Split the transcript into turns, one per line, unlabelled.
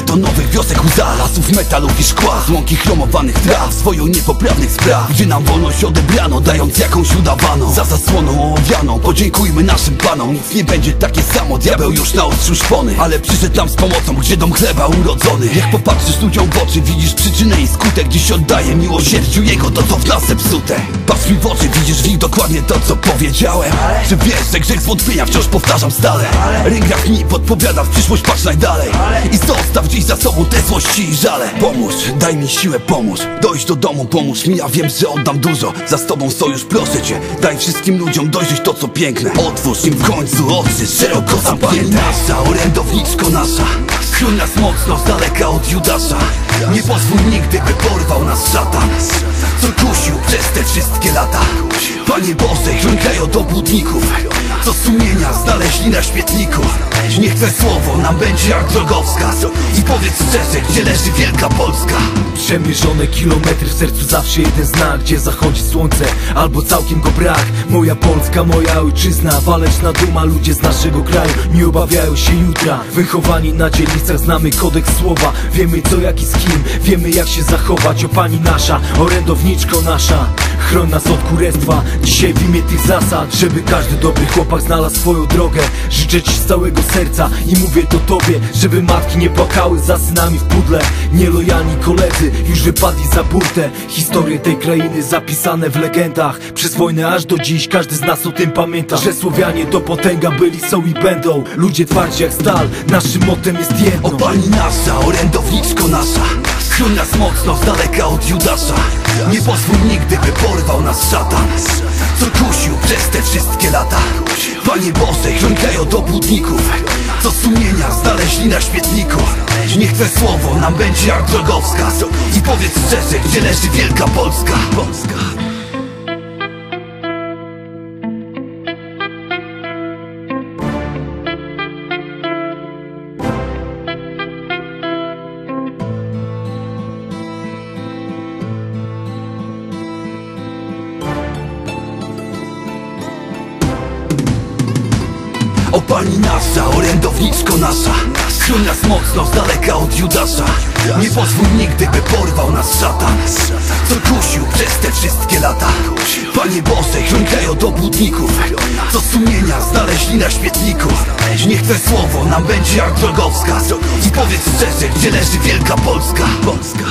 betonowych wiosek łza Lasów metalów i szkła Z łąki chromowanych traw Swoją niepoprawnych spraw. Gdzie nam wolność odebrano Dając jakąś udawaną Za zasłoną owianą Podziękujmy naszym panom. Nic nie będzie takie samo Diabeł już na ostrzu szpony Ale przyszedł tam z pomocą Gdzie dom chleba urodzony. Jak popatrzysz ludziom w oczy Widzisz przyczynę i skutek Dziś oddaje miłosierdziu jego To to w nas zepsute. Patrz mi w oczy Widzisz w nich dokładnie to co powiedziałem. Czy wiesz, że grzech zwątpienia wciąż powtarzam stale? Ręgraf mi podpowiada w przyszłość patrz najdalej. I zostaw gdzieś za sobą te złości i żale Pomóż, daj mi siłę, pomóż. Dojść do domu, pomóż mi, ja wiem, że oddam dużo. Za z tobą sojusz, proszę cię. Daj wszystkim ludziom dojrzeć to co piękne. Otwórz im w końcu oczy, szeroko zamknięte. Nasza, orędowniczko nasza. Chroń nas mocno z daleka od Judasza. Nie pozwól nigdy, by porwał nas szatan Co kusił przez te wszystkie lata. Panie Boże, chroń kraj od Co sumienia znaleźli na śmietniku Niech Twe słowo nam będzie jak drogowskaz. I powiedz szczerze, gdzie leży Wielka Polska?
Przemierzone kilometry w sercu zawsze jeden znak Gdzie zachodzi słońce, albo całkiem go brak. Moja Polska, moja ojczyzna Waleczna duma, ludzie z naszego kraju. Nie obawiają się jutra Wychowani na dzielnicach, znamy kodeks słowa. Wiemy co, jak i z kim, wiemy jak się zachować. O pani nasza, orędowniczko nasza Chroń nas od kurestwa. Dzisiaj w imię tych zasad Żeby każdy dobry chłopak znalazł swoją drogę. Życzę ci z całego serca I mówię to tobie Żeby matki nie płakały za synami w pudle. Nielojalni koledzy już wypadli za burtę. Historie tej krainy zapisane w legendach. Przez wojnę aż do dziś każdy z nas o tym pamięta. Że Słowianie to potęga byli, są i będą. Ludzie twardzi jak stal, naszym motem jest jedno.
Pani nasza, orędowniczko nasza Chroń nas mocno z daleka od Judasza Nie pozwól nigdy, by porwał nas szatan. Co kusił przez te wszystkie lata? Panie Boże, chroń kraj od Co sumienia znaleźli na śmietniku Niech Twe słowo nam będzie jak drogowskaz I powiedz szczerze, gdzie leży Wielka Polska Pani nasza, orędowniczko nasza Chroń nas mocno z daleka od Judasza Nie pozwól nigdy, by porwał nas szatan. Co kusił przez te wszystkie lata. Panie Boże, chroń kraj od obłudników Co sumienia znaleźli na śmietniku Niech Twe słowo nam będzie jak drogowskaz. I powiedz szczerze, gdzie leży Wielka Polska Polska